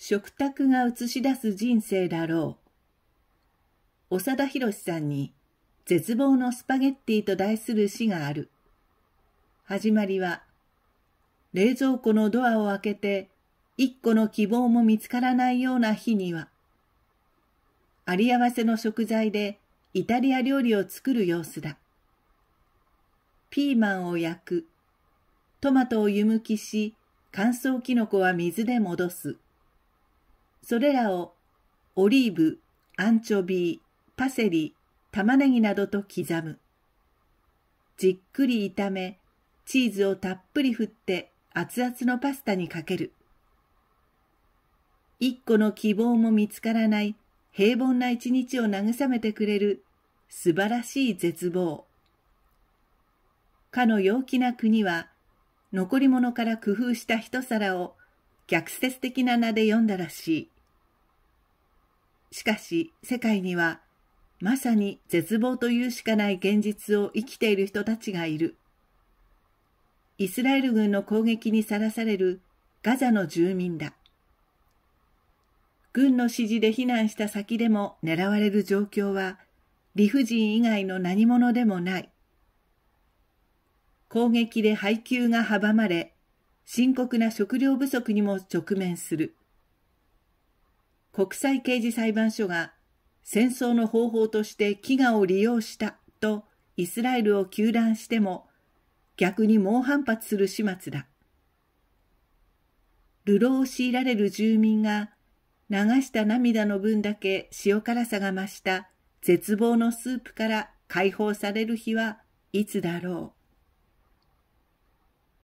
食卓が映し出す人生だろう。長田博さんに絶望のスパゲッティと題する詩がある。始まりは、冷蔵庫のドアを開けて一個の希望も見つからないような日には、あり合わせの食材でイタリア料理を作る様子だ。ピーマンを焼く。トマトを湯むきし、乾燥キノコは水で戻す。それらをオリーブ、アンチョビー、パセリ、玉ねぎなどと刻む。じっくり炒め、チーズをたっぷり振って熱々のパスタにかける。一個の希望も見つからない平凡な一日を慰めてくれる素晴らしい絶望。かの陽気な国は残り物から工夫した一皿を逆説的な名で読んだらしい。しかし世界にはまさに絶望というしかない現実を生きている人たちがいる。イスラエル軍の攻撃にさらされるガザの住民だ。軍の指示で避難した先でも狙われる状況は理不尽以外の何者でもない。攻撃で配給が阻まれ、深刻な食料不足にも直面する。国際刑事裁判所が戦争の方法として飢餓を利用したとイスラエルを糾弾しても逆に猛反発する始末だ。流浪を強いられる住民が流した涙の分だけ塩辛さが増した絶望のスープから解放される日はいつだろう。